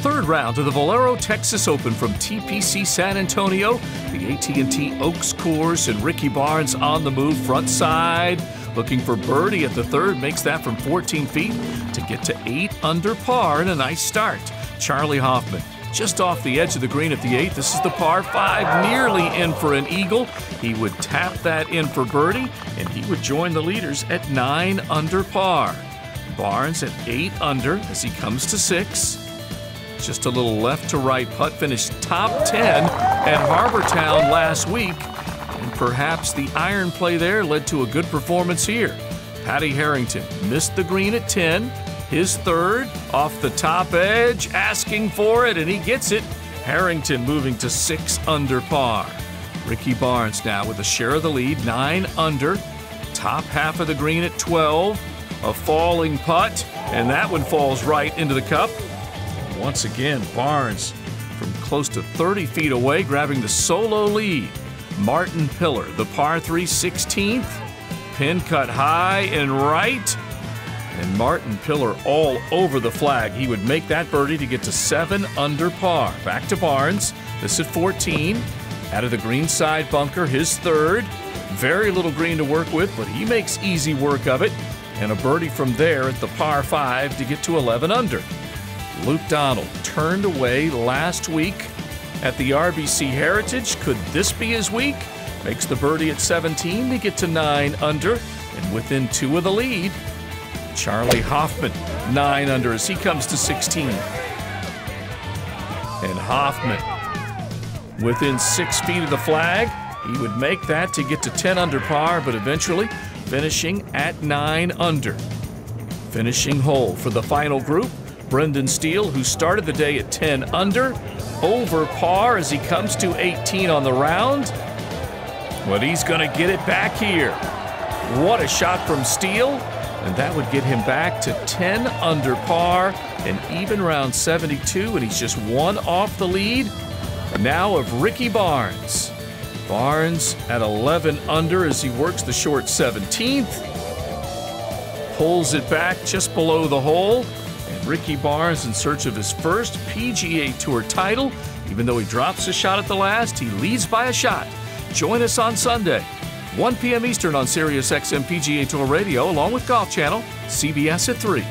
third round of the Valero Texas Open from TPC San Antonio. The AT&T Oaks course and Ricky Barnes on the move front side. Looking for birdie at the third, makes that from 14 feet to get to 8 under par and a nice start. Charley Hoffman just off the edge of the green at the 8th. This is the par 5, nearly in for an eagle. He would tap that in for birdie and he would join the leaders at 9 under par. Barnes at 8 under as he comes to 6. Just a little left to right putt finished top 10 at Harbour Town last week and perhaps the iron play there led to a good performance here. Paddy Harrington missed the green at 10, his third off the top edge, asking for it, and he gets it. Harrington moving to six under par. Ricky Barnes now with a share of the lead, nine under, top half of the green at 12. A falling putt, and that one falls right into the cup. Once again, Barnes from close to 30 feet away, grabbing the solo lead. Martin Piller, the par 3 16th. Pin cut high and right. And Martin Piller all over the flag. He would make that birdie to get to 7 under par. Back to Barnes. This at 14. Out of the green side bunker, his third. Very little green to work with, but he makes easy work of it. And a birdie from there at the par 5 to get to 11 under. Luke Donald turned away last week at the RBC Heritage. Could this be his week? Makes the birdie at 17 to get to 9 under and within two of the lead. Charley Hoffman, 9 under as he comes to 16. And Hoffman, within six feet of the flag, he would make that to get to 10 under par, but eventually finishing at 9 under. Finishing hole for the final group, Brendan Steele, who started the day at 10 under, over par as he comes to 18 on the round. But he's going to get it back here. What a shot from Steele, and that would get him back to 10 under par, and even round 72, and he's just one off the lead. Now of Ricky Barnes. Barnes at 11 under as he works the short 17th. Pulls it back just below the hole. And Ricky Barnes in search of his first PGA Tour title. Even though he drops a shot at the last, he leads by a shot. Join us on Sunday, 1 p.m. Eastern on Sirius XM PGA Tour Radio, along with Golf Channel, CBS at 3.